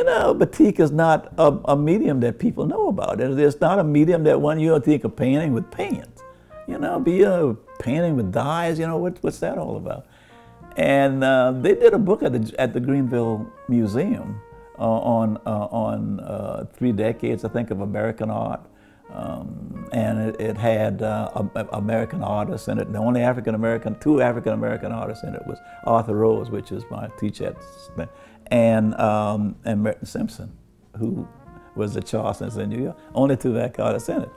you know, batik is not a, a, medium that people know about. It's not a medium that one you think of painting with paint. You know, be a painting with dyes. You know, what, what's that all about? And uh, they did a book at the, at the Greenville Museum uh, on, uh, on uh, three decades, I think, of American art. Um, and it, it had uh, American artists in it. The only African American, two African American artists in it was Arthur Rose, which is my teacher, and um, and Merton Simpson, who was the Charleston's in New York. Only two black artists in it.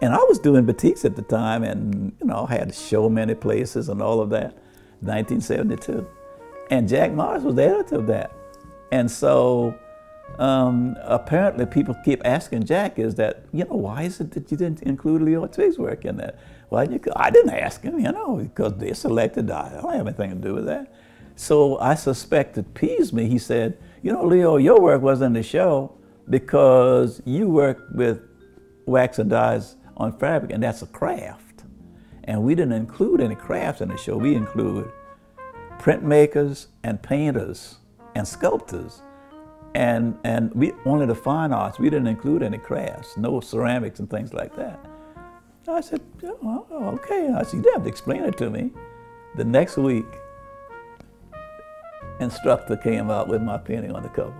And I was doing batiks at the time, and you know, had to show many places and all of that. 1972, and Jack Morris was the editor of that, and so um, apparently people keep asking Jack is that, you know, why is it that you didn't include Leo Twiggs's work in that? Well, you, I didn't ask him, you know, because they selected, I don't have anything to do with that. So I suspect it peeved me. He said, you know, Leo, your work wasn't in the show because you work with wax and dyes on fabric, and that's a craft. And we didn't include any crafts in the show. We include printmakers and painters and sculptors and, and we only the fine arts, we didn't include any crafts, no ceramics and things like that. I said, oh, okay. I said, you have to explain it to me. The next week, instructor came out with my painting on the cover.